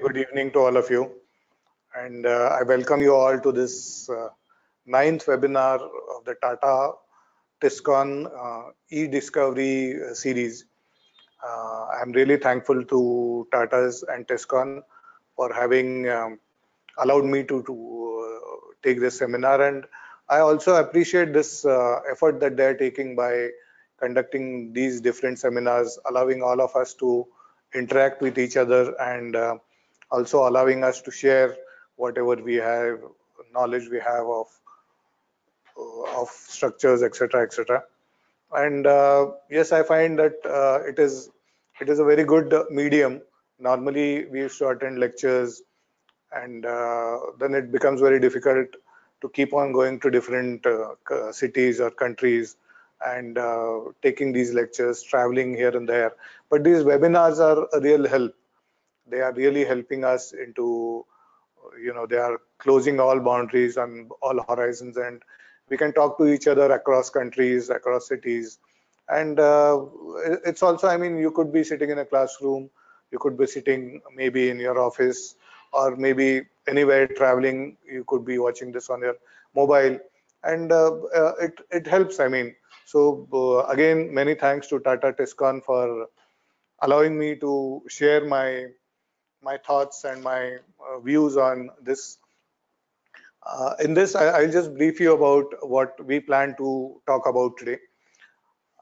good evening to all of you. And uh, I welcome you all to this uh, ninth webinar of the Tata TISCON uh, e-discovery uh, series. Uh, I'm really thankful to Tata's and TISCON for having um, allowed me to, to uh, take this seminar. And I also appreciate this effort that they're taking by conducting these different seminars, allowing all of us to interact with each other and also allowing us to share whatever we have knowledge we have of of structures etc etc and uh, yes i find that uh, it is it is a very good medium. Normally we used to attend lectures and uh, then it becomes very difficult to keep on going to different uh, cities or countries and uh, taking these lectures traveling here and there. But these webinars are a real help they are really helping us into you know they are closing all boundaries and all horizons and we can talk to each other across countries across cities. And uh, it's also i mean you could be sitting in a classroom you could be sitting maybe in your office or maybe anywhere traveling you could be watching this on your mobile. And uh, uh, it it helps i mean. So uh, again many thanks to tata tiscon for allowing me to share my my thoughts and my uh, views on this. Uh, in this, I, will just brief you about what we plan to talk about today.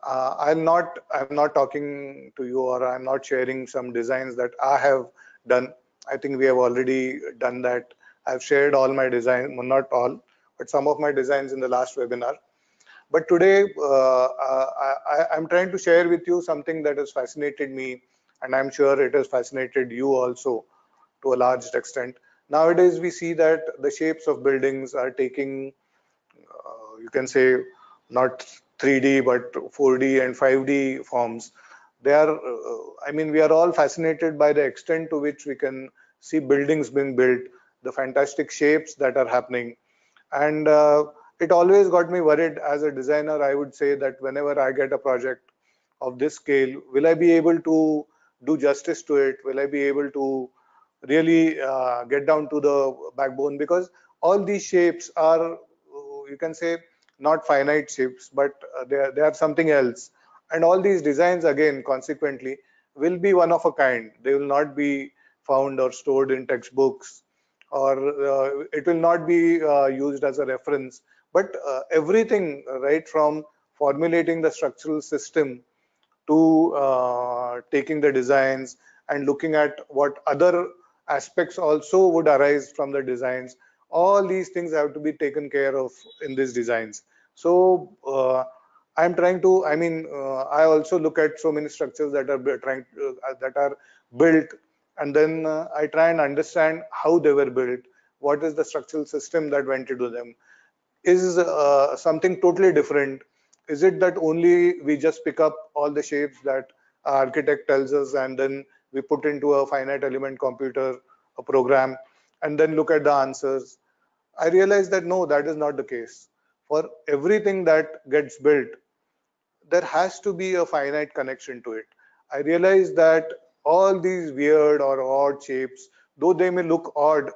Uh, I'm not I'm not talking to you or I'm not sharing some designs that I have done. I think we have already done that. I've shared all my design, well, not all, but some of my designs in the last webinar. But today, uh, I, I'm trying to share with you something that has fascinated me and i'm sure it has fascinated you also to a large extent. Nowadays we see that the shapes of buildings are taking uh, you can say not 3d but 4d and 5d forms. They are uh, i mean we are all fascinated by the extent to which we can see buildings being built the fantastic shapes that are happening. And uh, it always got me worried as a designer i would say that whenever i get a project of this scale will i be able to do justice to it? Will I be able to really uh, get down to the backbone? Because all these shapes are, you can say, not finite shapes, but uh, they, are, they are something else. And all these designs, again, consequently, will be one of a kind. They will not be found or stored in textbooks, or uh, it will not be uh, used as a reference. But uh, everything, right from formulating the structural system to uh, taking the designs and looking at what other aspects also would arise from the designs. All these things have to be taken care of in these designs. So uh, i'm trying to i mean uh, i also look at so many structures that are trying uh, that are built and then uh, i try and understand how they were built what is the structural system that went into them. Is uh, something totally different is it that only we just pick up all the shapes that architect tells us and then we put into a finite element computer a program and then look at the answers? I realized that no that is not the case. For everything that gets built there has to be a finite connection to it. I realized that all these weird or odd shapes though they may look odd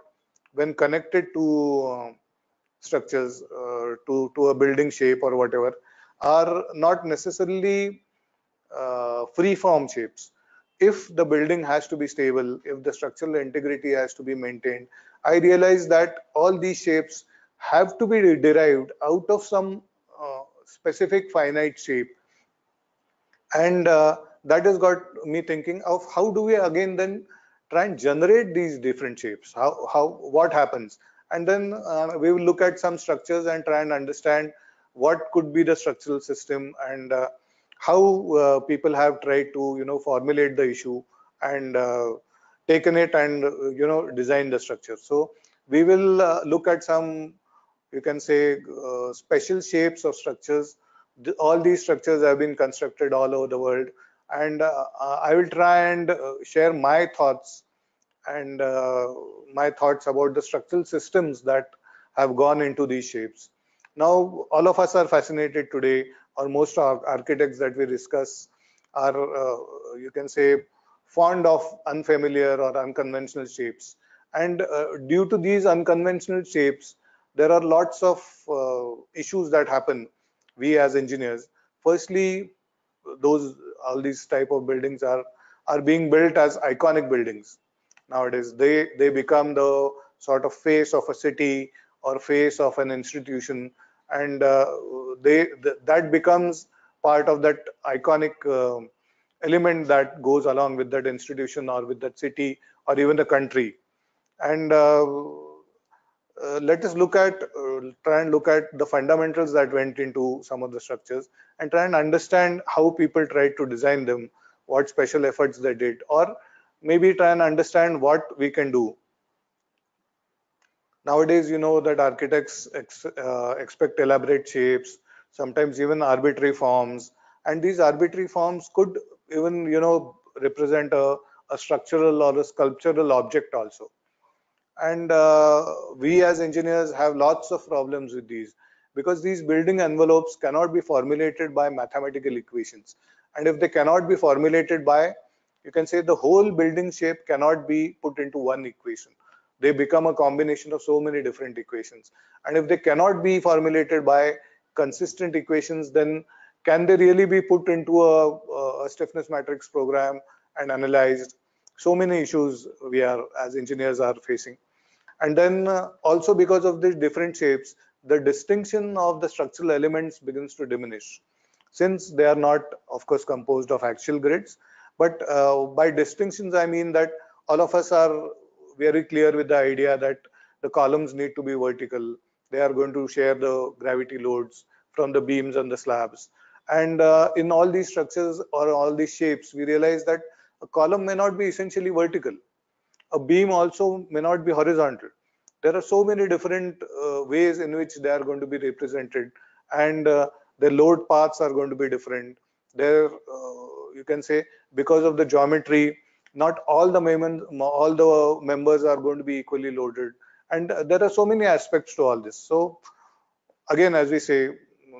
when connected to uh, structures uh, to to a building shape or whatever are not necessarily uh, free form shapes. If the building has to be stable, if the structural integrity has to be maintained, I realize that all these shapes have to be derived out of some uh, specific finite shape. And uh, that has got me thinking of how do we again then try and generate these different shapes? How, how what happens? And then uh, we will look at some structures and try and understand what could be the structural system and uh, how uh, people have tried to you know formulate the issue and uh, taken it and uh, you know design the structure. So we will uh, look at some you can say uh, special shapes of structures. All these structures have been constructed all over the world. And i will try and share my thoughts and my thoughts about the structural systems that have gone into these shapes now, all of us are fascinated today, or most architects that we discuss are, uh, you can say, fond of unfamiliar or unconventional shapes. And uh, due to these unconventional shapes, there are lots of uh, issues that happen. We as engineers, firstly, those all these type of buildings are are being built as iconic buildings nowadays. They they become the sort of face of a city or face of an institution, and uh, they th that becomes part of that iconic uh, element that goes along with that institution or with that city or even the country. And uh, uh, let us look at uh, try and look at the fundamentals that went into some of the structures and try and understand how people tried to design them what special efforts they did or maybe try and understand what we can do nowadays you know that architects ex, uh, expect elaborate shapes sometimes even arbitrary forms. And these arbitrary forms could even you know represent a, a structural or a sculptural object also. And uh, we as engineers have lots of problems with these because these building envelopes cannot be formulated by mathematical equations. And if they cannot be formulated by you can say the whole building shape cannot be put into one equation they become a combination of so many different equations. And if they cannot be formulated by consistent equations then can they really be put into a, a stiffness matrix program and analyzed? So many issues we are as engineers are facing. And then uh, also because of these different shapes the distinction of the structural elements begins to diminish. Since they are not of course composed of actual grids but uh, by distinctions i mean that all of us are very clear with the idea that the columns need to be vertical. They are going to share the gravity loads from the beams and the slabs. And uh, in all these structures or all these shapes we realize that a column may not be essentially vertical. A beam also may not be horizontal. There are so many different uh, ways in which they are going to be represented and uh, the load paths are going to be different. There uh, you can say because of the geometry not all the members all the members are going to be equally loaded and there are so many aspects to all this so again as we say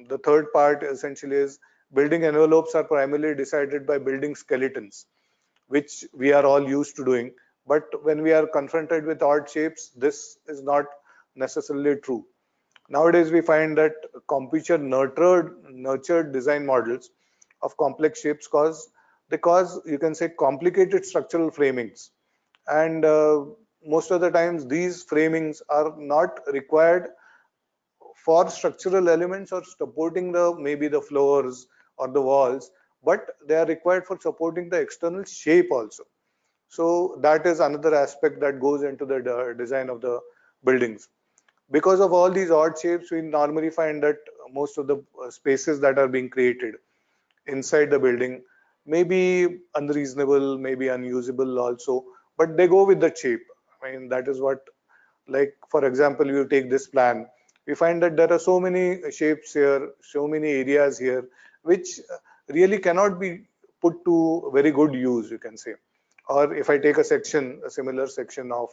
the third part essentially is building envelopes are primarily decided by building skeletons, which we are all used to doing. But when we are confronted with odd shapes, this is not necessarily true. Nowadays, we find that computer nurtured, nurtured design models of complex shapes cause they cause you can say complicated structural framings. And uh, most of the times these framings are not required for structural elements or supporting the maybe the floors or the walls but they are required for supporting the external shape also. So that is another aspect that goes into the design of the buildings. Because of all these odd shapes we normally find that most of the uh, spaces that are being created inside the building may be unreasonable maybe unusable also but they go with the shape i mean that is what like for example you take this plan we find that there are so many shapes here, so many areas here, which really cannot be put to very good use, you can say. Or if I take a section, a similar section of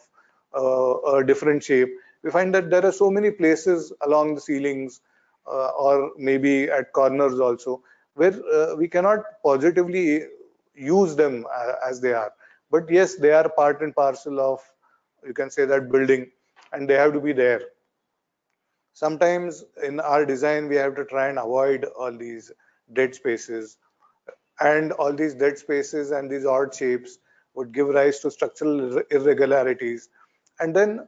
uh, a different shape, we find that there are so many places along the ceilings uh, or maybe at corners also where uh, we cannot positively use them uh, as they are. But yes, they are part and parcel of, you can say that building and they have to be there. Sometimes in our design we have to try and avoid all these dead spaces. And all these dead spaces and these odd shapes would give rise to structural irregularities. And then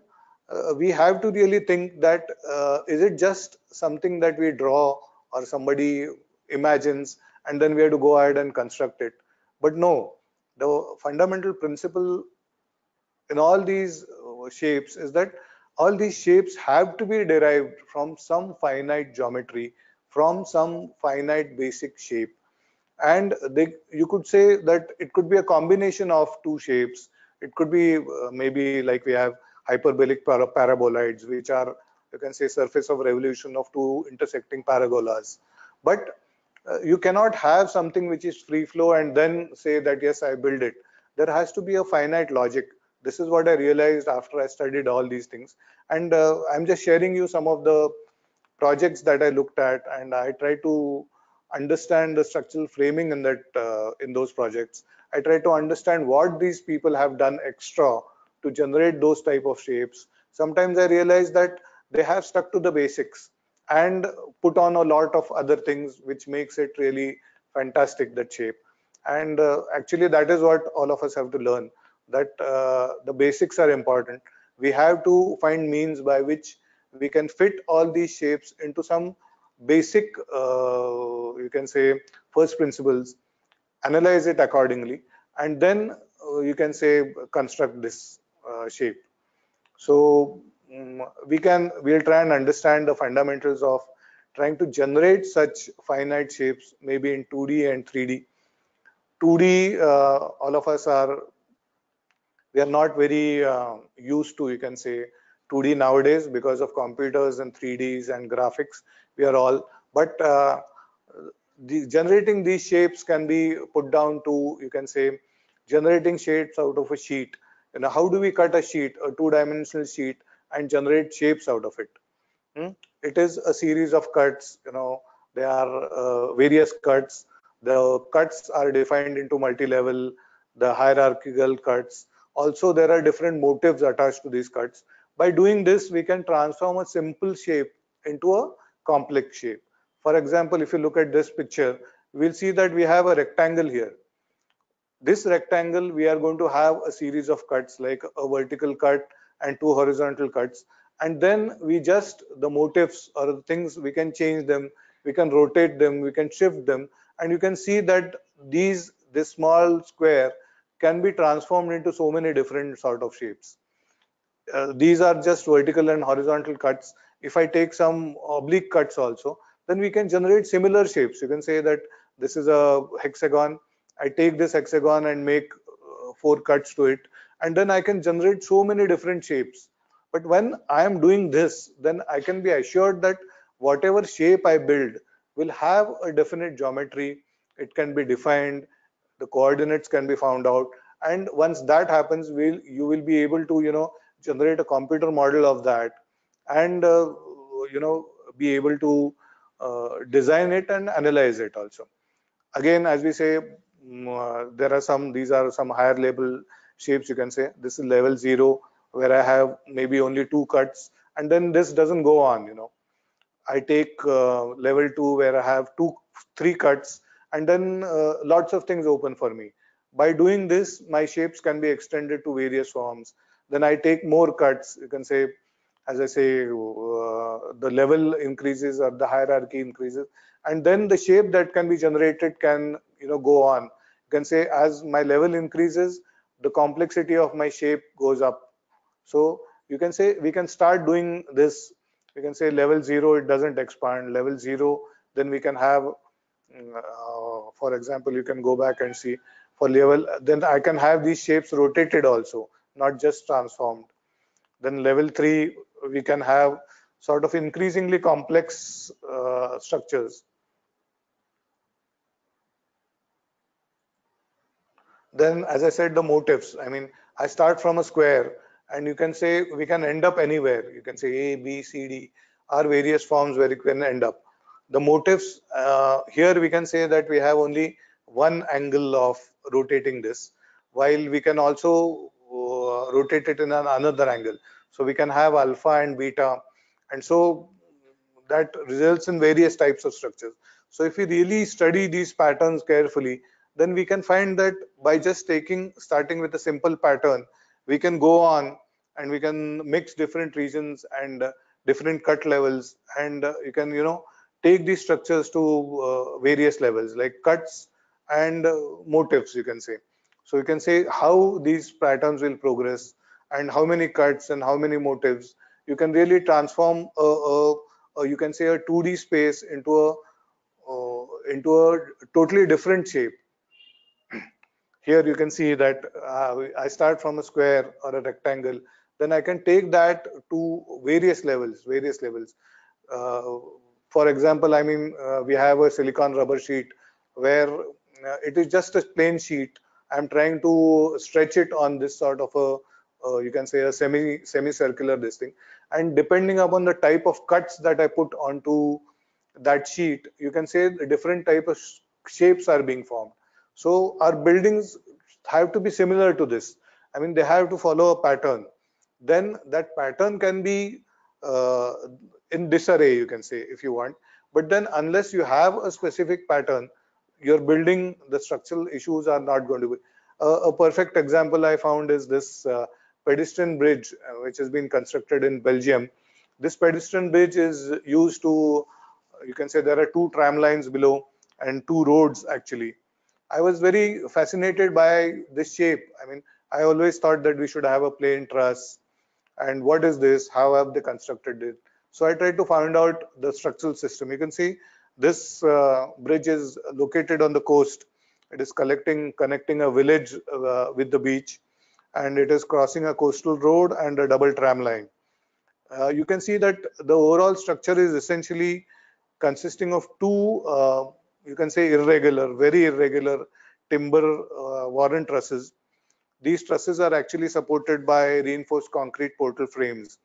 uh, we have to really think that uh, is it just something that we draw or somebody imagines and then we have to go ahead and construct it but no the fundamental principle in all these uh, shapes is that all these shapes have to be derived from some finite geometry, from some finite basic shape. And they, you could say that it could be a combination of two shapes. It could be uh, maybe like we have hyperbolic para paraboloids, which are, you can say, surface of revolution of two intersecting parabolas. But you cannot have something which is free flow and then say that, yes, I build it. There has to be a finite logic this is what i realized after i studied all these things and uh, i'm just sharing you some of the projects that i looked at and i try to understand the structural framing in that uh, in those projects I try to understand what these people have done extra to generate those type of shapes. Sometimes I realize that they have stuck to the basics and put on a lot of other things which makes it really fantastic that shape. And uh, actually that is what all of us have to learn that uh, the basics are important. We have to find means by which we can fit all these shapes into some basic uh, you can say first principles analyze it accordingly and then uh, you can say construct this uh, shape. So um, we can we'll try and understand the fundamentals of trying to generate such finite shapes maybe in 2d and 3d 2d uh, all of us are we are not very uh, used to you can say 2d nowadays because of computers and 3ds and graphics. We are all but uh, the generating these shapes can be put down to you can say generating shapes out of a sheet. You know how do we cut a sheet a two dimensional sheet and generate shapes out of it. Hmm? it is a series of cuts you know. There are uh, various cuts. The cuts are defined into multi-level the hierarchical cuts. Also there are different motifs attached to these cuts. By doing this we can transform a simple shape into a complex shape. For example if you look at this picture we'll see that we have a rectangle here. This rectangle we are going to have a series of cuts like a vertical cut and two horizontal cuts. And then we just the motifs or the things we can change them we can rotate them we can shift them. And you can see that these this small square can be transformed into so many different sort of shapes. Uh, these are just vertical and horizontal cuts. If i take some oblique cuts also then we can generate similar shapes. You can say that this is a hexagon. I take this hexagon and make uh, four cuts to it and then i can generate so many different shapes. But when i am doing this then i can be assured that whatever shape i build will have a definite geometry. It can be defined. The coordinates can be found out. And once that happens will you will be able to you know generate a computer model of that and uh, you know be able to uh, design it and analyze it also. Again as we say um, uh, there are some these are some higher level shapes you can say. This is level 0 where i have maybe only two cuts and then this doesn't go on you know. I take uh, level 2 where i have two three cuts and then uh, lots of things open for me. By doing this my shapes can be extended to various forms. Then i take more cuts you can say as i say uh, the level increases or the hierarchy increases and then the shape that can be generated can you know go on. You can say as my level increases the complexity of my shape goes up. So you can say we can start doing this. We can say level 0 it doesn't expand. Level 0 then we can have uh, for example you can go back and see for level then i can have these shapes rotated also not just transformed. Then level 3 we can have sort of increasingly complex uh, structures then as i said the motifs i mean i start from a square and you can say we can end up anywhere. You can say a b c d are various forms where you can end up. The motifs uh, here we can say that we have only one angle of rotating this while we can also uh, rotate it in an another angle. So we can have alpha and beta and so that results in various types of structures. So if we really study these patterns carefully then we can find that by just taking starting with a simple pattern we can go on and we can mix different regions and uh, different cut levels and uh, you can you know take these structures to uh, various levels like cuts and uh, motifs you can say. So you can say how these patterns will progress and how many cuts and how many motifs. You can really transform a, a, a you can say a 2d space into a uh, into a totally different shape here you can see that uh, I start from a square or a rectangle. Then I can take that to various levels various levels. Uh, for example I mean uh, we have a silicon rubber sheet where uh, it is just a plain sheet. I'm trying to stretch it on this sort of a uh, you can say a semi semicircular this thing. And depending upon the type of cuts that I put onto that sheet you can say different type of shapes are being formed so our buildings have to be similar to this. I mean, they have to follow a pattern. Then that pattern can be uh, in disarray, you can say, if you want. But then unless you have a specific pattern, you're building the structural issues are not going to be. Uh, a perfect example I found is this uh, pedestrian bridge, uh, which has been constructed in Belgium. This pedestrian bridge is used to, you can say there are two tram lines below and two roads actually. I was very fascinated by this shape. I mean, I always thought that we should have a plain truss. And what is this? How have they constructed it? So I tried to find out the structural system. You can see this uh, bridge is located on the coast. It is collecting, connecting a village uh, with the beach and it is crossing a coastal road and a double tram line. Uh, you can see that the overall structure is essentially consisting of two, uh, you can say irregular, very irregular timber uh, warren trusses. These trusses are actually supported by reinforced concrete portal frames.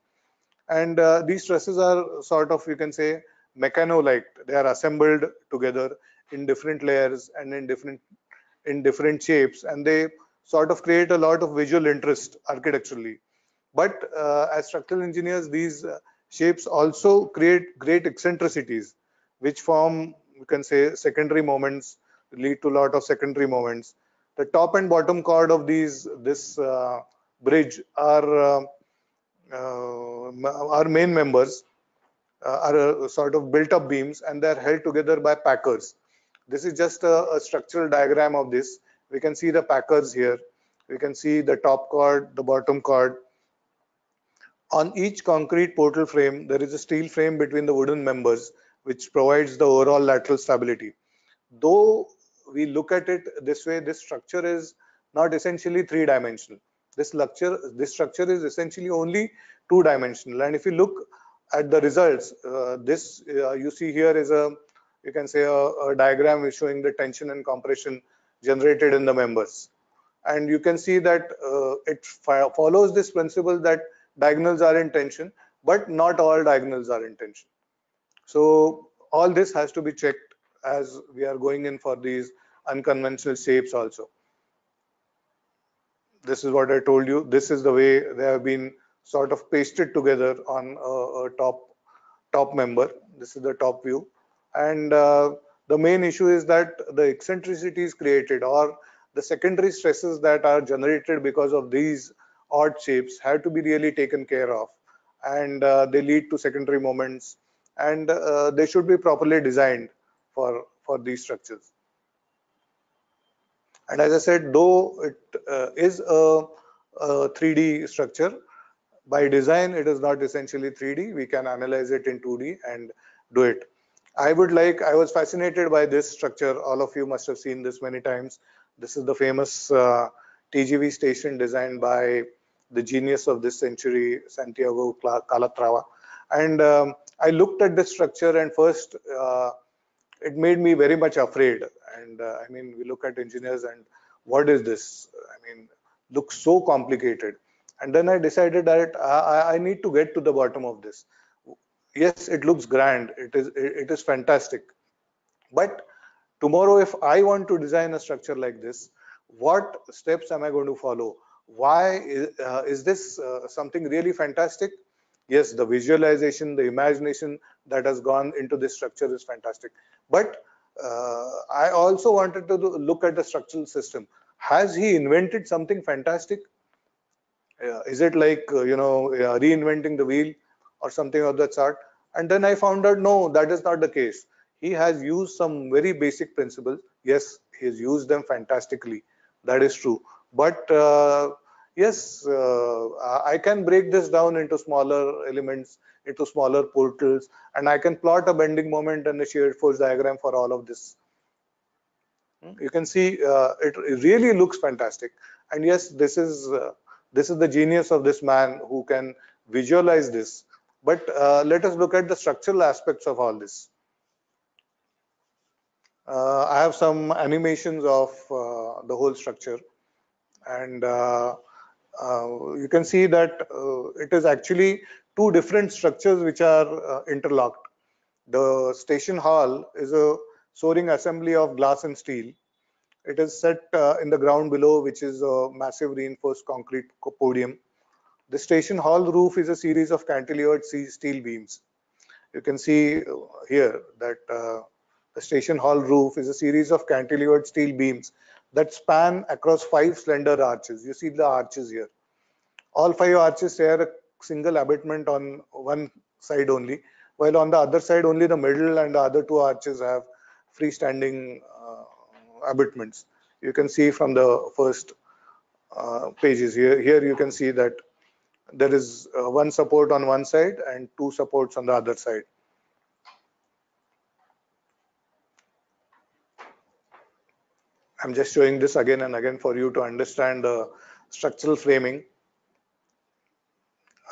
And uh, these trusses are sort of, you can say, Meccano-like. They are assembled together in different layers and in different in different shapes, and they sort of create a lot of visual interest architecturally. But uh, as structural engineers, these uh, shapes also create great eccentricities, which form, you can say, secondary moments, lead to a lot of secondary moments. The top and bottom chord of these this uh, bridge are uh, uh, our main members uh, are sort of built up beams and they're held together by packers. This is just a, a structural diagram of this we can see the packers here we can see the top chord the bottom chord on each concrete portal frame there is a steel frame between the wooden members which provides the overall lateral stability though we look at it this way this structure is not essentially three dimensional this structure this structure is essentially only two dimensional and if you look at the results uh, this uh, you see here is a you can say a, a diagram showing the tension and compression generated in the members. And you can see that uh, it follows this principle that diagonals are in tension, but not all diagonals are in tension. So all this has to be checked as we are going in for these unconventional shapes also. This is what I told you. This is the way they have been sort of pasted together on a, a top top member. This is the top view. And uh, the main issue is that the eccentricities created or the secondary stresses that are generated because of these odd shapes have to be really taken care of and uh, they lead to secondary moments and uh, they should be properly designed for for these structures and as i said though it uh, is a, a 3d structure by design it is not essentially 3d we can analyze it in 2d and do it I would like, I was fascinated by this structure. All of you must have seen this many times. This is the famous uh, TGV station designed by the genius of this century, Santiago Calatrava. And um, I looked at the structure and first uh, it made me very much afraid. And uh, I mean, we look at engineers and what is this? I mean, looks so complicated. And then I decided that I, I need to get to the bottom of this yes it looks grand it is it is fantastic but tomorrow if i want to design a structure like this what steps am i going to follow why is, uh, is this uh, something really fantastic yes the visualization the imagination that has gone into this structure is fantastic. But uh, i also wanted to look at the structural system. Has he invented something fantastic? Uh, is it like uh, you know uh, reinventing the wheel or something of that sort? And then i found out no that is not the case. He has used some very basic principles. Yes he has used them fantastically. That is true. But uh, yes uh, i can break this down into smaller elements into smaller portals and i can plot a bending moment and a shear force diagram for all of this hmm? you can see uh, it really looks fantastic and yes this is uh, this is the genius of this man who can visualize this but uh, let us look at the structural aspects of all this. Uh, I have some animations of uh, the whole structure and uh, uh, you can see that uh, it is actually two different structures which are interlocked. The station hall is a soaring assembly of glass and steel. It is set uh, in the ground below, which is a massive reinforced concrete podium. The station hall roof is a series of cantilevered steel beams. You can see uh, here that uh, the station hall roof is a series of cantilevered steel beams that span across five slender arches. You see the arches here. All five arches share a single abutment on one side only, while on the other side only the middle and the other two arches have freestanding uh, abutments. You can see from the first uh, pages here. Here you can see that there is uh, one support on one side and two supports on the other side. I'm just showing this again and again for you to understand the structural framing.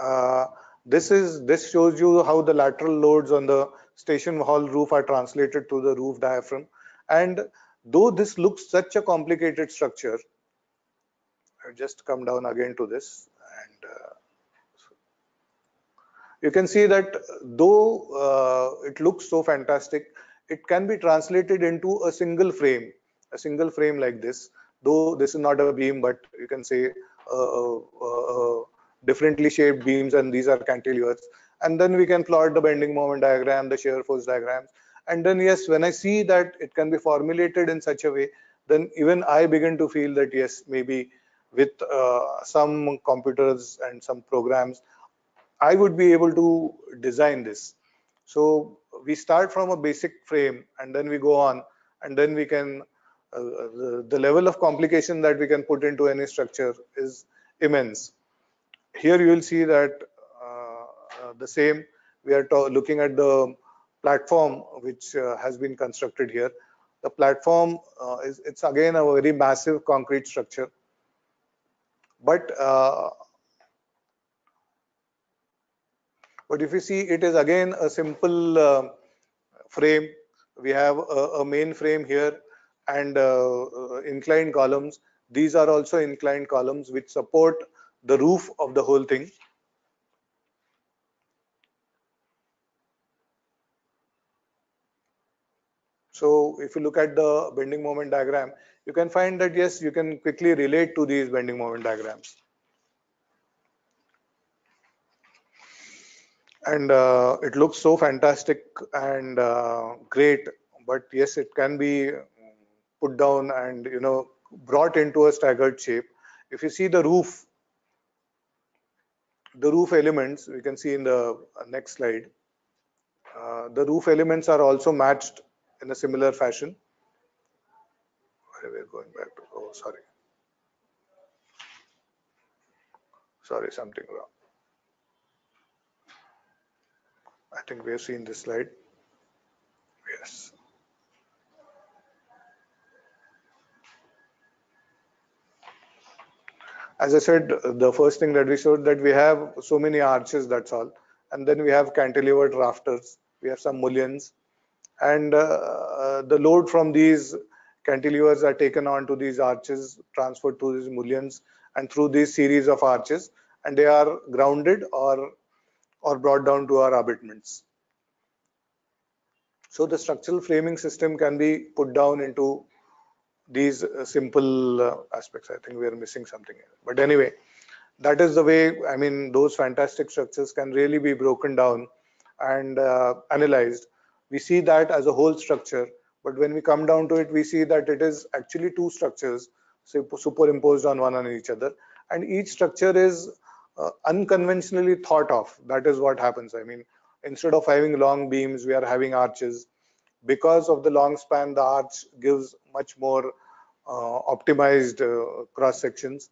Uh, this is this shows you how the lateral loads on the station hall roof are translated to the roof diaphragm. And though this looks such a complicated structure, I'll just come down again to this and uh, you can see that though uh, it looks so fantastic, it can be translated into a single frame, a single frame like this. Though this is not a beam, but you can say uh, uh, differently shaped beams and these are cantilevers. And then we can plot the bending moment diagram, the shear force diagrams. And then yes, when I see that it can be formulated in such a way, then even I begin to feel that yes, maybe with uh, some computers and some programs, I would be able to design this. So we start from a basic frame and then we go on and then we can, uh, the, the level of complication that we can put into any structure is immense. Here you will see that uh, uh the same, we are looking at the platform which uh, has been constructed here. The platform uh, is, it's again a very massive concrete structure. But uh, But if you see, it is again a simple uh, frame. We have a, a, main frame here and uh, uh, inclined columns. These are also inclined columns which support the roof of the whole thing. So if you look at the bending moment diagram, you can find that yes, you can quickly relate to these bending moment diagrams. and uh, it looks so fantastic and uh, great but yes it can be put down and you know brought into a staggered shape. If you see the roof the roof elements we can see in the next slide uh, the roof elements are also matched in a similar fashion. We're going back to? Oh sorry. Sorry something wrong. I think we have seen this slide. Yes. As I said, the first thing that we showed that we have so many arches, that's all. And then we have cantilevered rafters. We have some mullions. And uh, the load from these cantilevers are taken onto these arches, transferred to these mullions and through these series of arches. And they are grounded or or brought down to our abutments. So the structural framing system can be put down into these uh, simple uh, aspects. I think we are missing something. But anyway, that is the way, I mean, those fantastic structures can really be broken down and uh, analyzed. We see that as a whole structure, but when we come down to it, we see that it is actually two structures superimposed on one on each other. And each structure is uh, unconventionally thought of. That is what happens. I mean, instead of having long beams, we are having arches. Because of the long span, the arch gives much more uh, optimized uh, cross sections.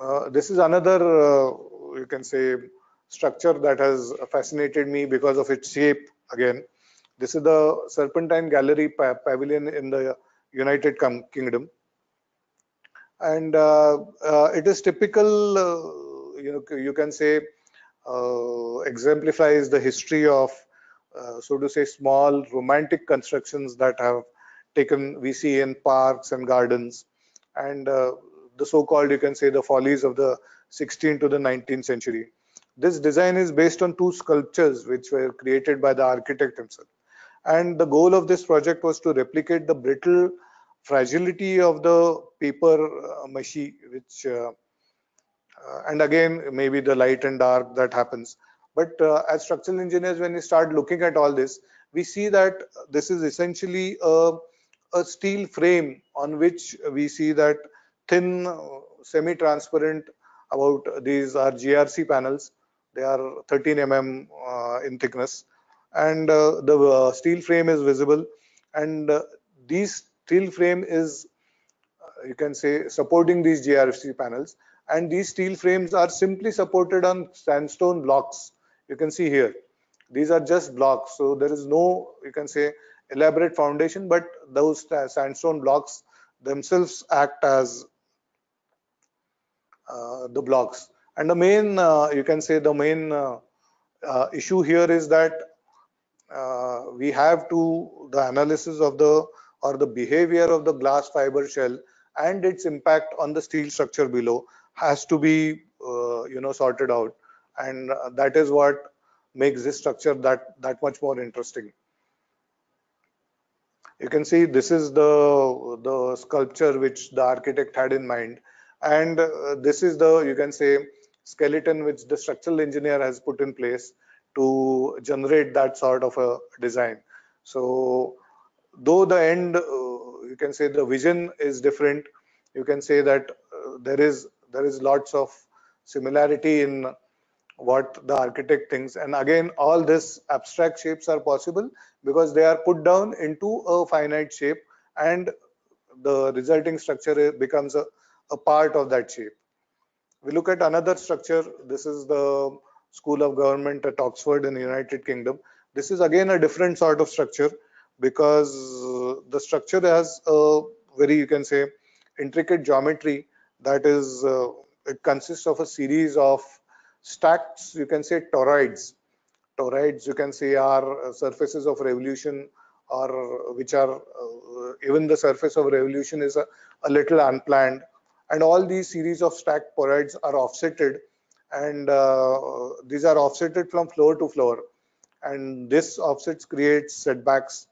Uh, this is another, uh, you can say, structure that has fascinated me because of its shape. Again, this is the Serpentine Gallery Pavilion in the United Kingdom, and uh, it is typical you know you can say uh, exemplifies the history of uh, so to say small romantic constructions that have taken we see in parks and gardens. And uh, the so-called you can say the follies of the 16th to the 19th century. This design is based on two sculptures which were created by the architect himself. And the goal of this project was to replicate the brittle fragility of the paper uh, machi, which uh, uh, and again maybe the light and dark that happens. But uh, as structural engineers, when we start looking at all this, we see that this is essentially a, a steel frame on which we see that thin, uh, semi-transparent about these are GRC panels. They are 13 mm uh, in thickness. And uh, the uh, steel frame is visible. And uh, these steel frame is you can say supporting these GRC panels. And these steel frames are simply supported on sandstone blocks you can see here. These are just blocks so there is no you can say elaborate foundation but those sandstone blocks themselves act as uh, the blocks. And the main uh, you can say the main uh, uh issue here is that uh, we have to the analysis of the or the behavior of the glass fiber shell and its impact on the steel structure below has to be uh, you know sorted out and uh, that is what makes this structure that that much more interesting. You can see this is the the sculpture which the architect had in mind. And uh, this is the you can say skeleton which the structural engineer has put in place to generate that sort of a design. So though the end uh, you can say the vision is different you can say that uh, there is there is lots of similarity in what the architect thinks. And again all this abstract shapes are possible because they are put down into a finite shape and the resulting structure becomes a, a part of that shape. We look at another structure. This is the school of government at oxford in the united kingdom. This is again a different sort of structure because the structure has a very you can say intricate geometry that is uh, it consists of a series of stacks you can say toroids. Toroids you can say are surfaces of revolution or which are uh, even the surface of revolution is a, a, little unplanned. And all these series of stacked toroids are offsetted and uh, these are offsetted from floor to floor. And this offsets creates setbacks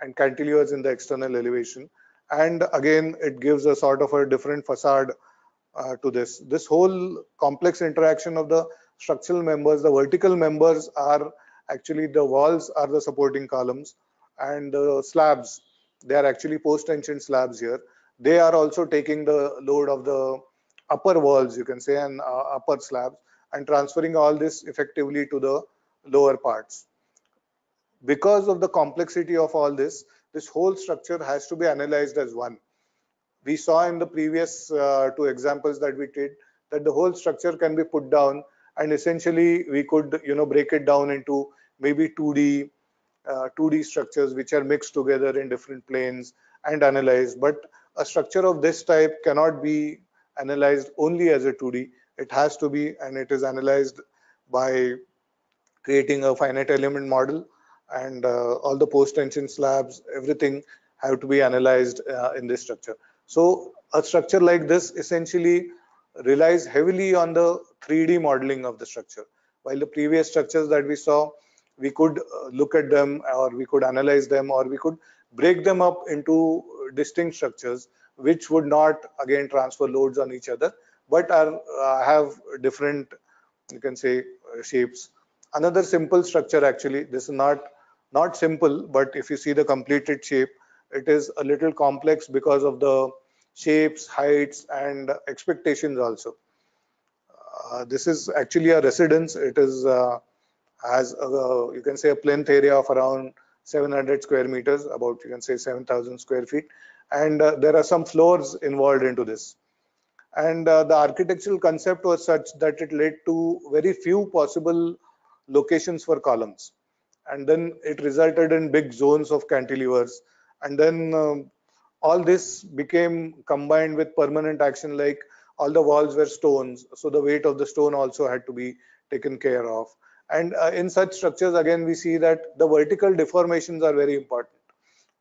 and cantilevers in the external elevation. And again it gives a sort of a different facade uh, to this. This whole complex interaction of the structural members, the vertical members are actually the walls are the supporting columns and the slabs, they are actually post-tension slabs here. They are also taking the load of the upper walls, you can say, and uh, upper slabs and transferring all this effectively to the lower parts. Because of the complexity of all this, this whole structure has to be analyzed as one we saw in the previous uh, two examples that we did that the whole structure can be put down and essentially we could you know break it down into maybe 2d uh, 2d structures which are mixed together in different planes and analyzed. But a structure of this type cannot be analyzed only as a 2d it has to be and it is analyzed by creating a finite element model and uh, all the post tension slabs everything have to be analyzed uh, in this structure so a structure like this essentially relies heavily on the 3D modeling of the structure. While the previous structures that we saw, we could uh, look at them or we could analyze them or we could break them up into distinct structures which would not again transfer loads on each other but are uh, have different you can say uh, shapes another simple structure actually this is not not simple but if you see the completed shape it is a little complex because of the shapes, heights, and expectations also. Uh, this is actually a residence. It is uh, has a, you can say a plinth area of around 700 square meters, about you can say 7,000 square feet, and uh, there are some floors involved into this. And uh, the architectural concept was such that it led to very few possible locations for columns, and then it resulted in big zones of cantilevers and then um, all this became combined with permanent action like all the walls were stones so the weight of the stone also had to be taken care of. And uh, in such structures again we see that the vertical deformations are very important.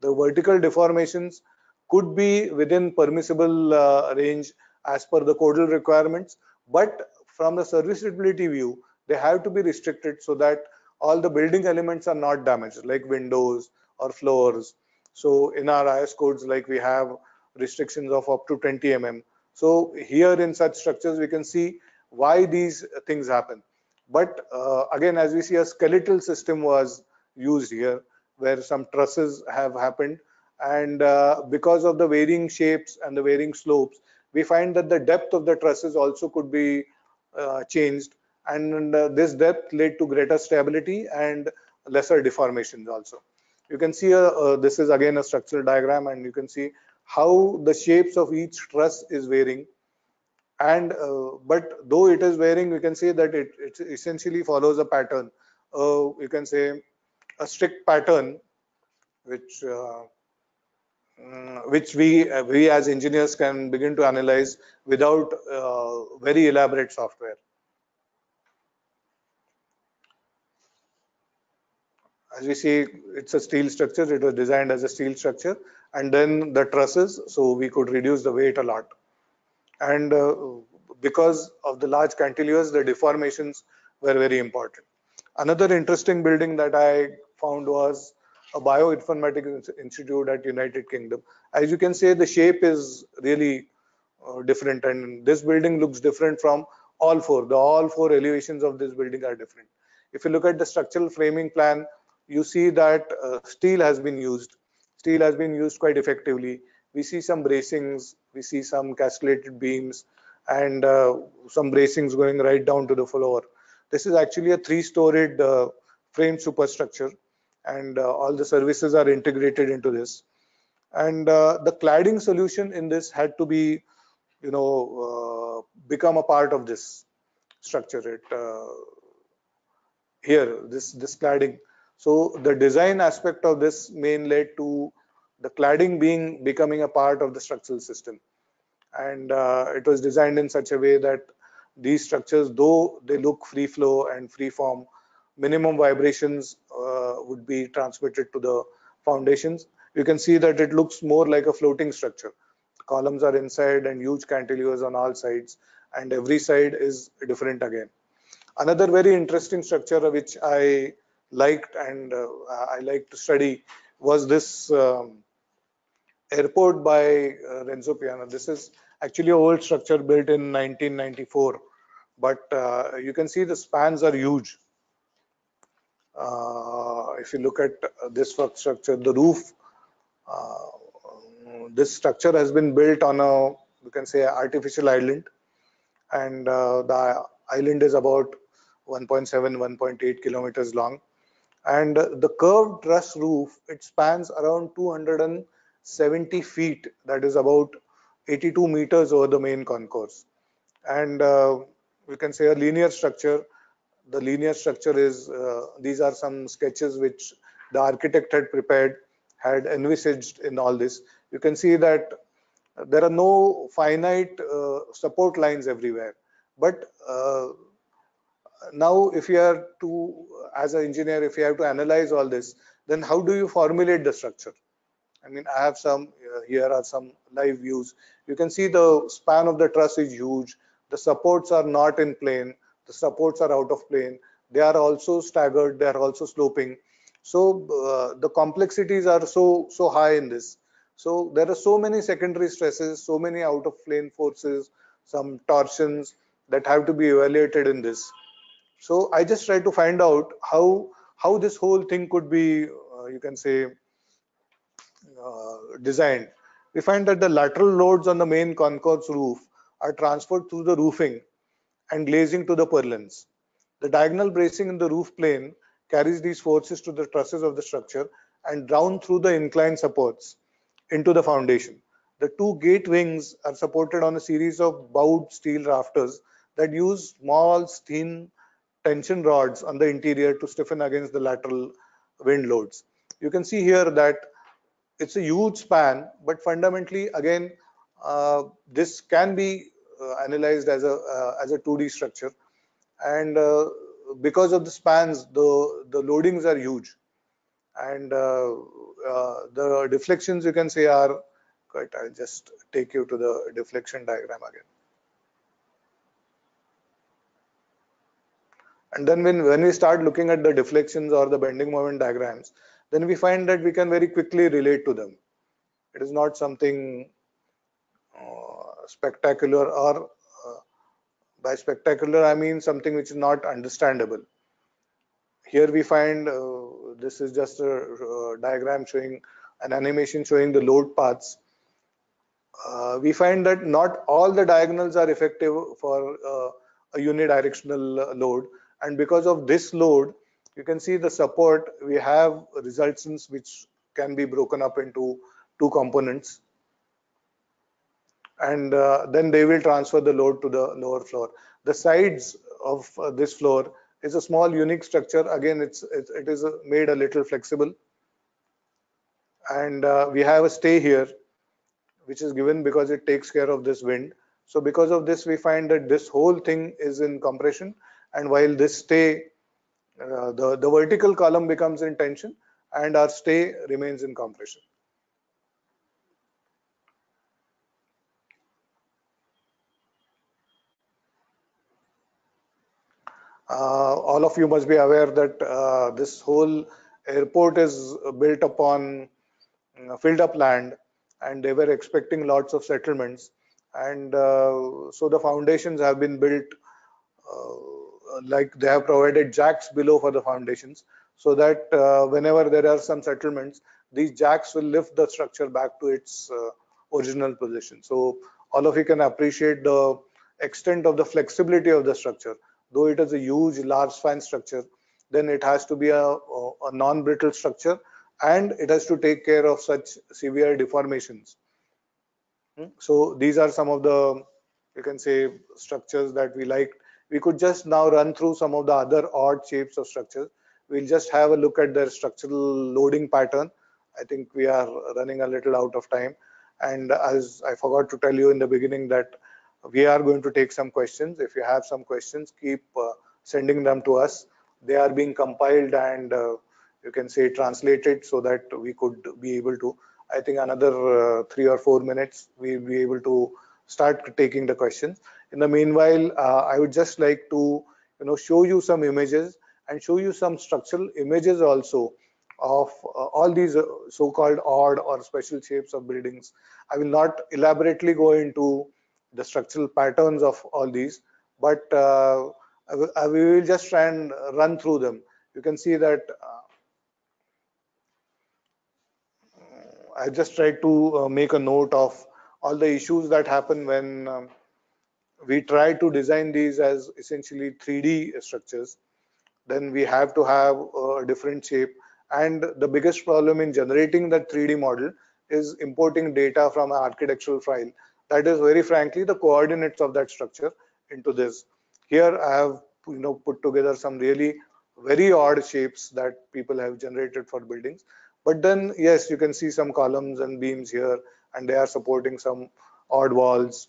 The vertical deformations could be within permissible uh, range as per the codal requirements but from the serviceability view they have to be restricted so that all the building elements are not damaged like windows or floors so in our IS codes, like we have restrictions of up to 20 mm. So here in such structures, we can see why these things happen. But uh, again, as we see, a skeletal system was used here, where some trusses have happened. And uh, because of the varying shapes and the varying slopes, we find that the depth of the trusses also could be uh, changed. And uh, this depth led to greater stability and lesser deformations also. You can see uh, uh, this is again a structural diagram and you can see how the shapes of each truss is varying. And uh, but though it is varying we can say that it, it essentially follows a pattern. Uh, you can say a strict pattern which uh, mm, which we we as engineers can begin to analyze without uh, very elaborate software as we see it's a steel structure. It was designed as a steel structure. And then the trusses so we could reduce the weight a lot. And uh, because of the large cantilevers the deformations were very important. Another interesting building that i found was a bioinformatics institute at united kingdom. As you can see, the shape is really uh, different. And this building looks different from all four. The all four elevations of this building are different. If you look at the structural framing plan you see that uh, steel has been used steel has been used quite effectively we see some bracings, we see some castellated beams and uh, some bracings going right down to the floor. This is actually a three-storied uh, frame superstructure and uh, all the services are integrated into this. And uh, the cladding solution in this had to be, you know, uh, become a part of this structure. It here, this this cladding. So the design aspect of this main led to the cladding being becoming a part of the structural system. And uh, it was designed in such a way that these structures though they look free flow and free form minimum vibrations uh, would be transmitted to the foundations. You can see that it looks more like a floating structure. Columns are inside and huge cantilevers on all sides and every side is different again. Another very interesting structure which i liked and uh, i like to study was this um, airport by uh, Renzo Piano. This is actually an old structure built in 1994, but uh, you can see the spans are huge. If you look at this structure, the roof, this structure has been built on a, you can say, artificial island, and uh, the island is about 1.7, 1.8 kilometers long. And the curved truss roof, it spans around 270 feet, that is about 82 meters over the main concourse. And uh, we can say a linear structure. The linear structure is, uh, these are some sketches which the architect had prepared, had envisaged in all this. You can see that there are no finite uh, support lines everywhere. But uh, now if you are to, as an engineer, if you have to analyze all this, then how do you formulate the structure? I mean, I have some, uh, here are some live views. You can see the span of the truss is huge. The supports are not in plane. The supports are out of plane. They are also staggered. They are also sloping. So uh, the complexities are so, so high in this. So there are so many secondary stresses, so many out of plane forces, some torsions that have to be evaluated in this. So I just try to find out how, how this whole thing could be, uh, you can say, uh, designed, we find that the lateral loads on the main concourse roof are transferred through the roofing and glazing to the purlins. The diagonal bracing in the roof plane carries these forces to the trusses of the structure and down through the inclined supports into the foundation. The two gate wings are supported on a series of bowed steel rafters that use small thin tension rods on the interior to stiffen against the lateral wind loads. You can see here that it's a huge span, but fundamentally, again, uh, this can be uh, analyzed as a uh, as a 2D structure, and uh, because of the spans, the the loadings are huge, and uh, uh, the deflections you can say are quite. I'll just take you to the deflection diagram again. And then when, when we start looking at the deflections or the bending moment diagrams, then we find that we can very quickly relate to them. It is not something uh, spectacular or uh, by spectacular I mean something which is not understandable. Here we find uh, this is just a diagram showing an animation showing the load paths. Uh, we find that not all the diagonals are effective for uh, a unidirectional load and because of this load you can see the support we have resultants which can be broken up into two components. And uh, then they will transfer the load to the lower floor. The sides of uh, this floor is a small unique structure. Again it's, it's it is made a little flexible. And uh, we have a stay here which is given because it takes care of this wind. So because of this we find that this whole thing is in compression and while this stay uh, the the vertical column becomes in tension and our stay remains in compression. Uh, all of you must be aware that uh, this whole airport is built upon uh, filled up land and they were expecting lots of settlements. And uh, so the foundations have been built uh, like they have provided jacks below for the foundations so that uh, whenever there are some settlements these jacks will lift the structure back to its original position. So all of you can appreciate the extent of the flexibility of the structure. Though it is a huge large span structure then it has to be a, a non-brittle structure and it has to take care of such severe deformations. Hmm? so these are some of the you can say structures that we like we could just now run through some of the other odd shapes of structures we'll just have a look at their structural loading pattern i think we are running a little out of time and as i forgot to tell you in the beginning that we are going to take some questions. If you have some questions, keep uh, sending them to us. They are being compiled and uh, you can say translated so that we could be able to. I think another uh, three or four minutes, we'll be able to start taking the questions. In the meanwhile, uh, I would just like to you know show you some images and show you some structural images also of uh, all these uh, so-called odd or special shapes of buildings. I will not elaborately go into the structural patterns of all these, but uh, we will just try and run through them. You can see that uh, I just tried to uh, make a note of all the issues that happen when um, we try to design these as essentially 3D structures. Then we have to have a different shape. And the biggest problem in generating that 3D model is importing data from an architectural file that is very frankly the coordinates of that structure into this here i have you know put together some really very odd shapes that people have generated for buildings but then yes you can see some columns and beams here and they are supporting some odd walls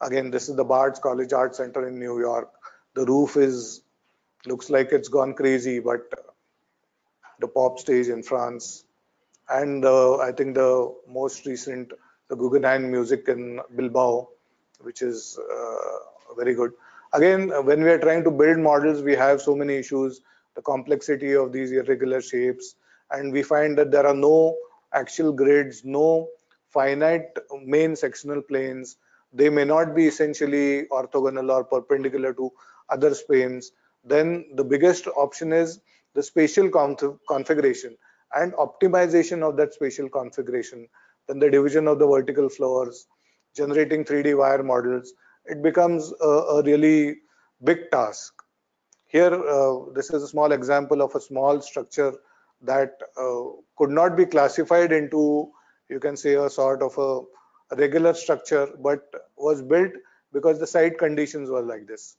again this is the Bard's College Art Center in New York the roof is looks like it's gone crazy but the pop stage in France and uh, I think the most recent the Guggenheim Museum in Bilbao, which is uh, very good. Again, when we are trying to build models, we have so many issues, the complexity of these irregular shapes, and we find that there are no actual grids, no finite main sectional planes. They may not be essentially orthogonal or perpendicular to other planes. Then the biggest option is the spatial configuration and optimization of that spatial configuration then the division of the vertical floors, generating 3D wire models, it becomes a, a really big task. Here, uh, this is a small example of a small structure that uh, could not be classified into, you can say, a sort of a regular structure, but was built because the site conditions were like this.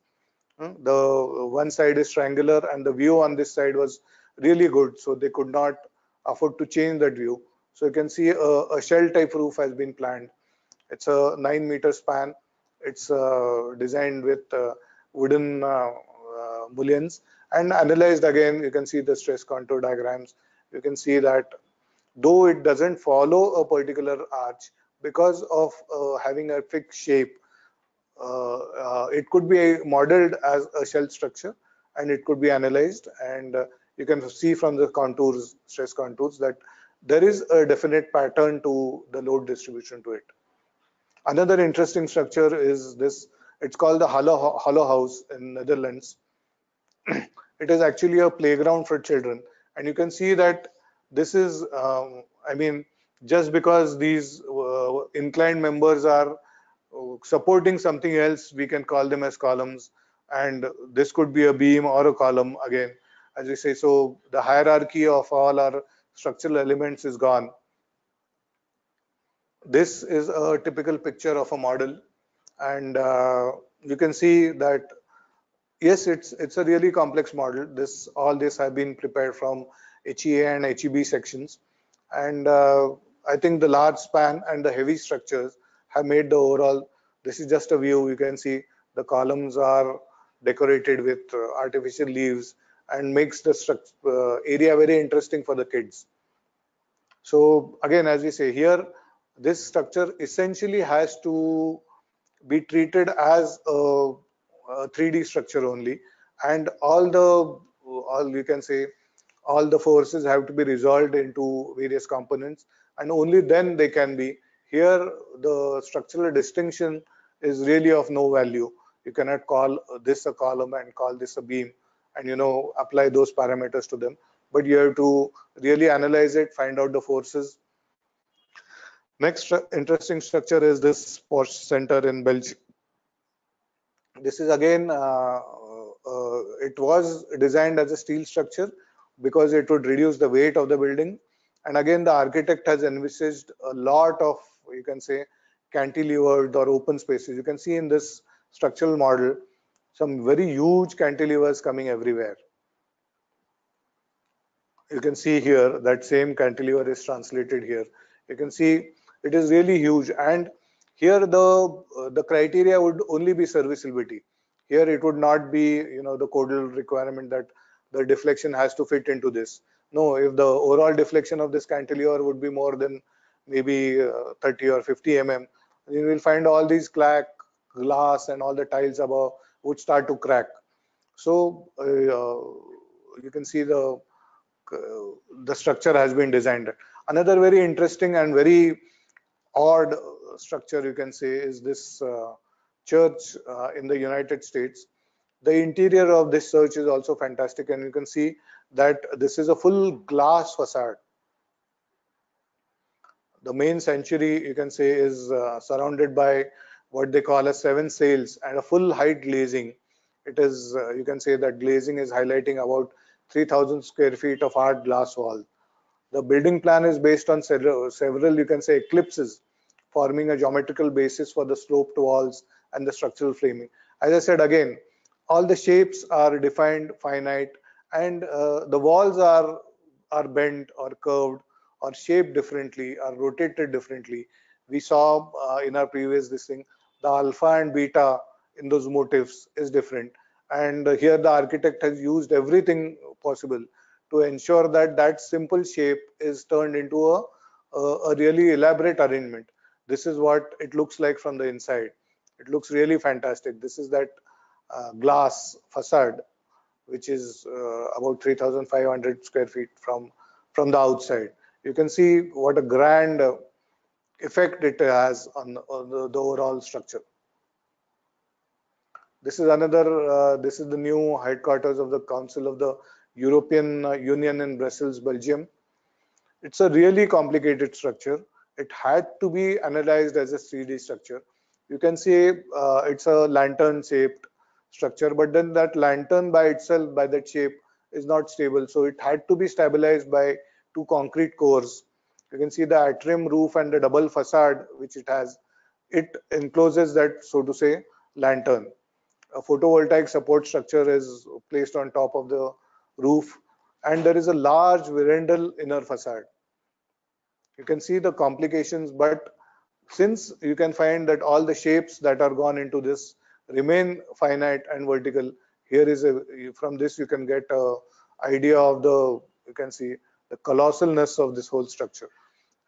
Hmm? The one side is triangular and the view on this side was really good, so they could not afford to change that view. So you can see a, a shell type roof has been planned. It's a nine meter span. It's uh, designed with uh, wooden uh, uh, and analyzed again. You can see the stress contour diagrams. You can see that though it doesn't follow a particular arch because of uh, having a fixed shape, uh, it could be modeled as a shell structure and it could be analyzed and you can see from the contours, stress contours that there is a definite pattern to the load distribution to it. Another interesting structure is this. It's called the Hollow, Hollow House in Netherlands. it is actually a playground for children, and you can see that this is, um, I mean, just because these uh, inclined members are uh, supporting something else, we can call them as columns, and this could be a beam or a column again, as we say. So the hierarchy of all our structural elements is gone. This is a typical picture of a model. And uh, you can see that yes it's it's a really complex model. This all this have been prepared from HEA and HEB sections. And uh, I think the large span and the heavy structures have made the overall this is just a view. You can see the columns are decorated with uh, artificial leaves and makes the uh, area very interesting for the kids. So again as we say here this structure essentially has to be treated as a, a 3D structure only, and all the all you can say all the forces have to be resolved into various components, and only then they can be. Here, the structural distinction is really of no value. You cannot call this a column and call this a beam, and you know apply those parameters to them. But you have to really analyze it, find out the forces, Next interesting structure is this Porsche Center in Belgium. This is again, uh, uh, it was designed as a steel structure because it would reduce the weight of the building. And again, the architect has envisaged a lot of, you can say, cantilevered or open spaces. You can see in this structural model, some very huge cantilevers coming everywhere. You can see here that same cantilever is translated here. You can see it is really huge and here the uh, the criteria would only be serviceability here it would not be you know the codal requirement that the deflection has to fit into this no if the overall deflection of this cantilever would be more than maybe uh, 30 or 50 mm you will find all these crack glass and all the tiles above would start to crack so uh, you can see the uh, the structure has been designed another very interesting and very odd structure you can say is this uh, church uh, in the United States. The interior of this church is also fantastic and you can see that this is a full glass facade. The main sanctuary you can say is uh, surrounded by what they call as seven sails and a full height glazing. It is, uh, you can say that glazing is highlighting about 3000 square feet of hard glass wall. The building plan is based on several, several you can say eclipses forming a geometrical basis for the sloped walls and the structural framing. As I said again, all the shapes are defined finite and uh, the walls are are bent or curved or shaped differently or rotated differently. We saw uh, in our previous this thing the alpha and beta in those motifs is different and here the architect has used everything possible to ensure that that simple shape is turned into a, a, a really elaborate arrangement. This is what it looks like from the inside. It looks really fantastic. This is that uh, glass facade, which is uh, about 3,500 square feet from, from the outside. You can see what a grand uh, effect it has on, on the, the, overall structure. This is another, uh, this is the new headquarters of the Council of the European uh, Union in Brussels, Belgium. It's a really complicated structure. It had to be analyzed as a 3D structure. You can see uh, it's a lantern shaped structure, but then that lantern by itself, by that shape, is not stable. So it had to be stabilized by two concrete cores. You can see the atrium roof and the double facade which it has. It encloses that, so to say, lantern. A photovoltaic support structure is placed on top of the roof and there is a large Vierendeel inner facade. You can see the complications, but since you can find that all the shapes that are gone into this remain finite and vertical, here is a, from this you can get a idea of the, you can see the colossalness of this whole structure.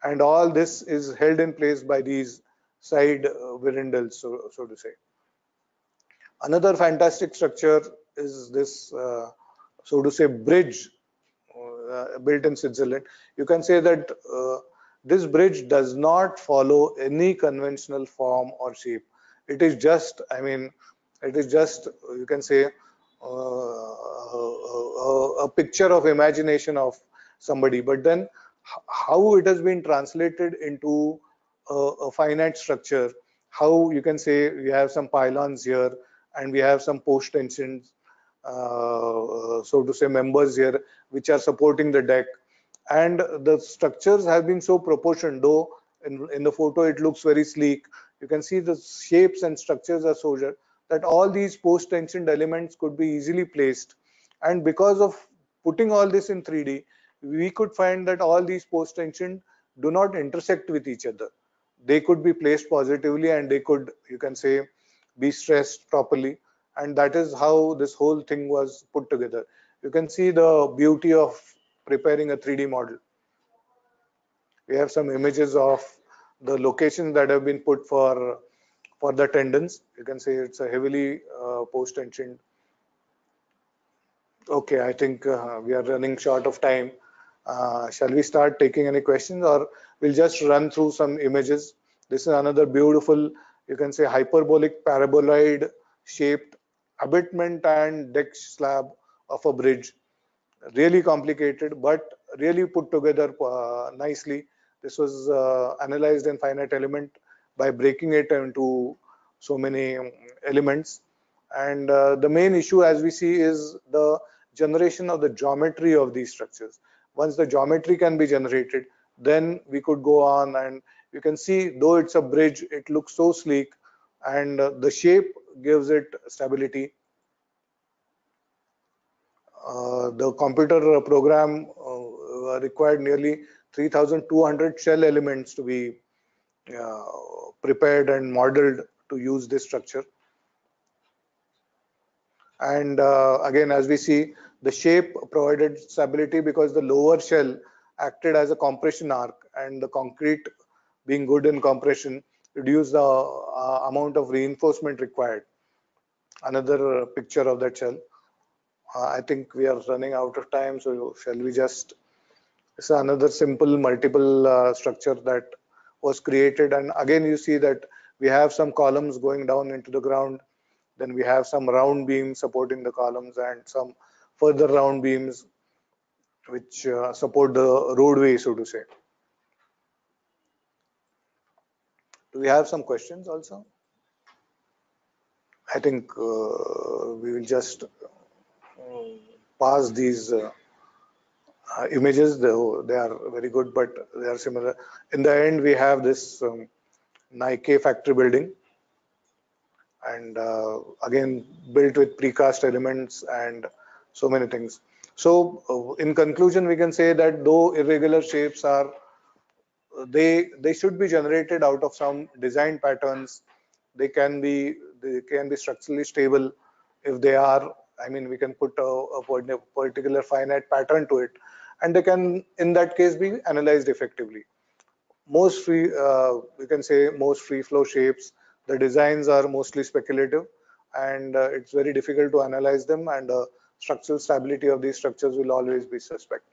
And all this is held in place by these side uh, Vierendeels, so, so to say. Another fantastic structure is this uh, so to say bridge uh, built in Switzerland. You can say that uh, this bridge does not follow any conventional form or shape. It is just, I mean, it is just, you can say, uh, a, a, picture of imagination of somebody. But then how it has been translated into a, a finite structure, how you can say we have some pylons here and we have some post tensions, uh, so to say members here, which are supporting the deck and the structures have been so proportioned though in, in the photo it looks very sleek you can see the shapes and structures are so that all these post tensioned elements could be easily placed. And because of putting all this in 3d we could find that all these post tensioned do not intersect with each other. They could be placed positively and they could you can say be stressed properly. And that is how this whole thing was put together. You can see the beauty of preparing a 3D model. We have some images of the locations that have been put for for the tendons. You can say it's a heavily uh, post-tensioned. Okay, I think uh, we are running short of time. Uh, shall we start taking any questions or we'll just run through some images. This is another beautiful, you can say hyperbolic paraboloid shaped abutment and deck slab of a bridge really complicated but really put together uh, nicely this was uh, analyzed in finite element by breaking it into so many um, elements. And uh, the main issue as we see is the generation of the geometry of these structures. Once the geometry can be generated then we could go on and you can see though it's a bridge it looks so sleek and uh, the shape gives it stability. Uh, the computer program uh, required nearly 3200 shell elements to be uh, prepared and modeled to use this structure. And uh, again as we see the shape provided stability because the lower shell acted as a compression arc and the concrete being good in compression reduced the uh, amount of reinforcement required. Another picture of that shell. Uh, I think we are running out of time, so shall we just, it's another simple multiple uh, structure that was created. And again, you see that we have some columns going down into the ground. Then we have some round beams supporting the columns and some further round beams which uh, support the roadway, so to say. Do we have some questions also? I think uh, we will just pass these uh, uh, images. They, they are very good, but they are similar. In the end, we have this um, Nike factory building, and uh, again built with precast elements and so many things. So, uh, in conclusion, we can say that though irregular shapes are they they should be generated out of some design patterns. They can be they can be structurally stable if they are I mean, we can put a, a, particular finite pattern to it, and they can, in that case, be analyzed effectively. Most free, uh, we can say, most free flow shapes, the designs are mostly speculative, and uh, it's very difficult to analyze them, and uh, structural stability of these structures will always be suspect.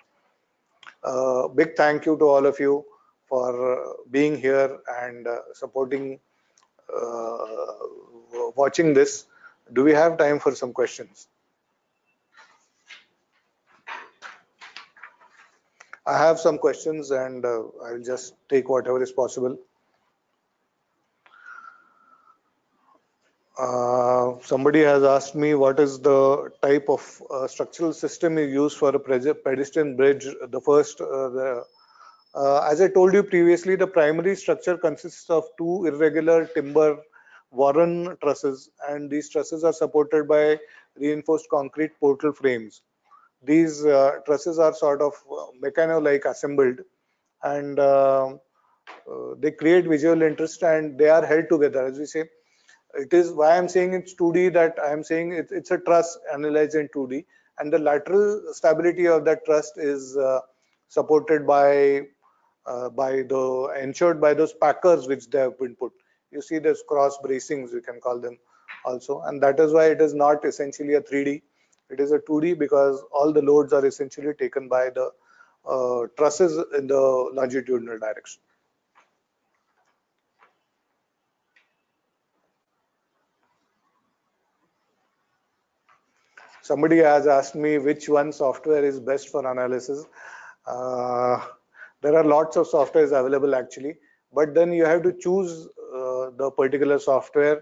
Uh, big thank you to all of you for uh, being here and uh, supporting, watching this do we have time for some questions? I have some questions and uh, I'll just take whatever is possible. Uh, somebody has asked me what is the type of uh, structural system you use for a pedestrian bridge. The first, uh, the, uh, as I told you previously, the primary structure consists of two irregular timber Warren trusses and these trusses are supported by reinforced concrete portal frames. These uh, trusses are sort of uh, Meccano-like assembled and uh, uh, they create visual interest and they are held together. As we say. It is why I'm saying it's 2D that I'm saying it, it's a truss analyzed in 2D and the lateral stability of that truss is uh, supported by by the ensured by those packers which they have been put. You see there's cross bracings we can call them also. And that is why it is not essentially a 3d it is a 2d because all the loads are essentially taken by the uh, trusses in the longitudinal direction. Somebody has asked me which one software is best for analysis. Uh, there are lots of softwares available actually, but then you have to choose uh, the particular software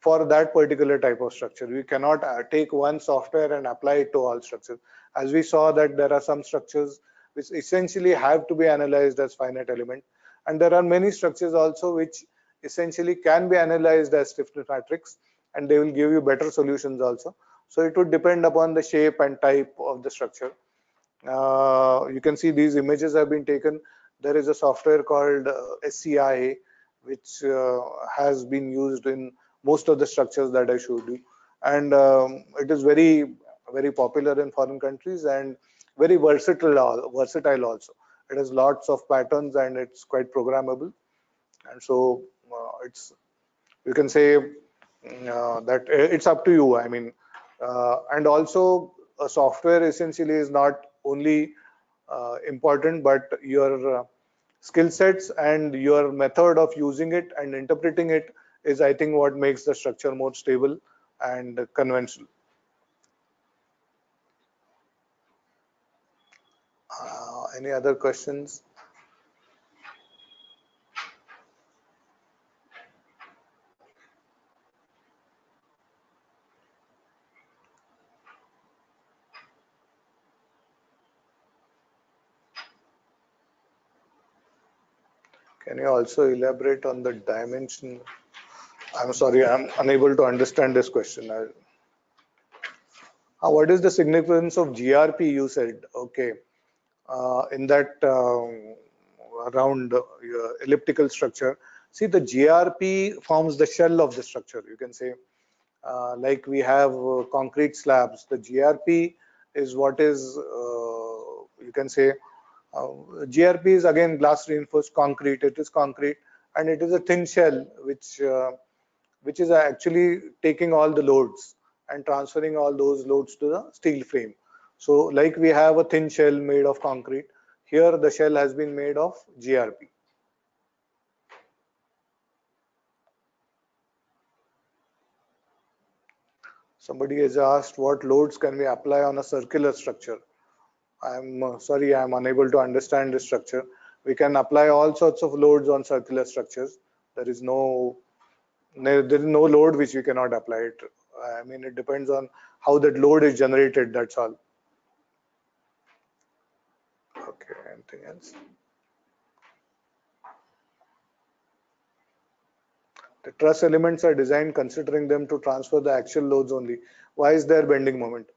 for that particular type of structure. We cannot uh, take one software and apply it to all structures. As we saw that there are some structures which essentially have to be analyzed as finite element. And there are many structures also which essentially can be analyzed as stiffness matrix and they will give you better solutions also. So it would depend upon the shape and type of the structure. Uh, you can see these images have been taken. There is a software called uh, SCIA, which uh, has been used in most of the structures that I showed you. And um, it is very, very popular in foreign countries and very versatile, versatile also. It has lots of patterns and it's quite programmable. And so uh, it's, you can say uh, that it's up to you. I mean, uh, and also a software essentially is not only uh, important but your uh, skill sets and your method of using it and interpreting it is i think what makes the structure more stable and conventional uh, any other questions Can you also elaborate on the dimension? I'm sorry, I'm unable to understand this question. I, uh, what is the significance of GRP you said? Okay, uh, in that um, round uh, elliptical structure. See, the GRP forms the shell of the structure. You can say, uh, like we have uh, concrete slabs. The GRP is what is, uh, you can say, uh, GRP is again glass reinforced concrete. It is concrete and it is a thin shell which which is actually taking all the loads and transferring all those loads to the steel frame. So like we have a thin shell made of concrete, here the shell has been made of GRP. Somebody has asked what loads can we apply on a circular structure. I'm uh, sorry, I'm unable to understand the structure. We can apply all sorts of loads on circular structures. There is no there is no load which we cannot apply it. I mean, it depends on how that load is generated. That's all. Okay, anything else? The truss elements are designed considering them to transfer the axial loads only. Why is there bending moment?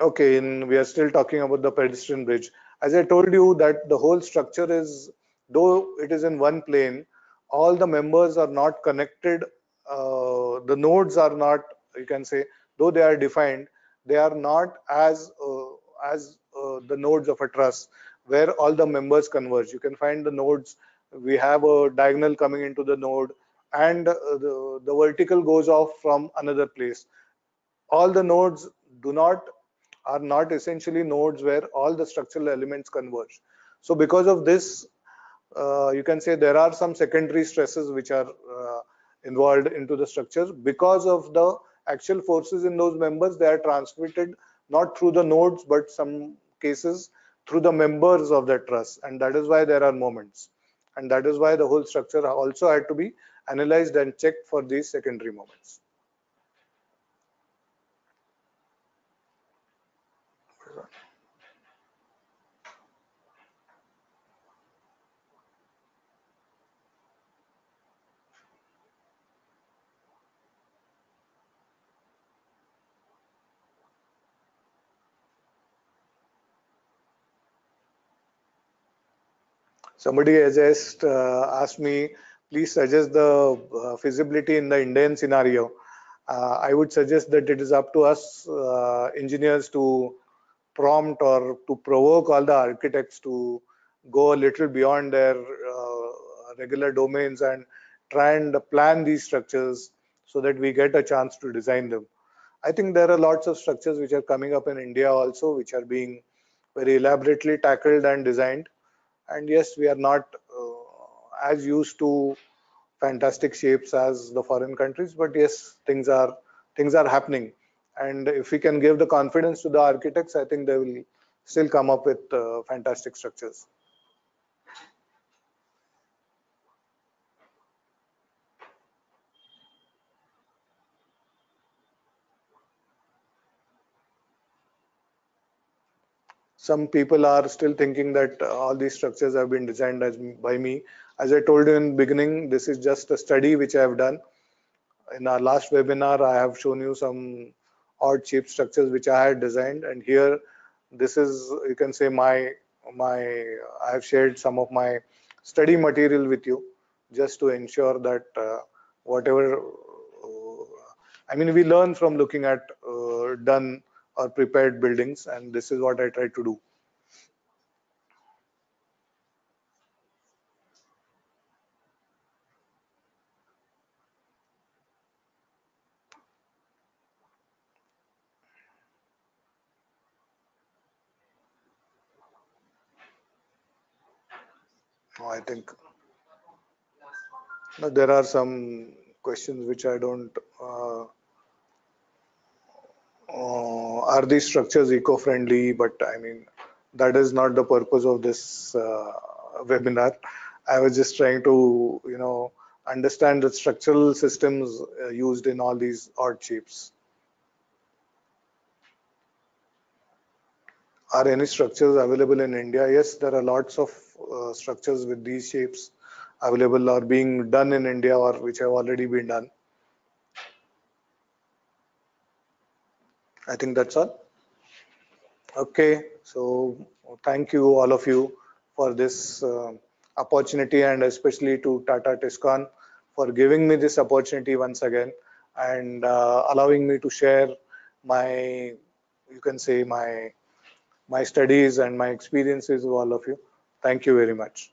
okay in we are still talking about the pedestrian bridge as i told you that the whole structure is though it is in one plane all the members are not connected uh, the nodes are not you can say though they are defined they are not as uh, as uh, the nodes of a truss where all the members converge you can find the nodes we have a diagonal coming into the node and uh, the, the vertical goes off from another place all the nodes do not are not essentially nodes where all the structural elements converge. So because of this, you can say there are some secondary stresses which are uh, involved into the structure because of the actual forces in those members they are transmitted not through the nodes but some cases through the members of the truss and that is why there are moments. And that is why the whole structure also had to be analyzed and checked for these secondary moments somebody has just uh, asked me please suggest the uh, feasibility in the indian scenario uh, i would suggest that it is up to us engineers to prompt or to provoke all the architects to go a little beyond their regular domains and try and plan these structures so that we get a chance to design them i think there are lots of structures which are coming up in india also which are being very elaborately tackled and designed. And yes, we are not uh, as used to fantastic shapes as the foreign countries, but yes, things are things are happening. And if we can give the confidence to the architects, I think they will still come up with uh, fantastic structures. Some people are still thinking that all these structures have been designed as, by me. As I told you in beginning, this is just a study which I have done. In our last webinar, I have shown you some odd shape structures which I had designed. And here, this is, you can say my, my, I have shared some of my study material with you just to ensure that uh, whatever, uh, I mean, we learn from looking at uh, done or prepared buildings and this is what I try to do. I think there are some questions which I don't uh, uh, are these structures eco-friendly? But i mean that is not the purpose of this uh, webinar. I was just trying to you know understand the structural systems uh, used in all these odd shapes. Are any structures available in india? Yes there are lots of uh, structures with these shapes available or being done in india or which have already been done I think that's all. Okay, so thank you all of you for this uh, opportunity and especially to Tata Tiscon for giving me this opportunity once again and uh, allowing me to share my, you can say my, my studies and my experiences with all of you. Thank you very much.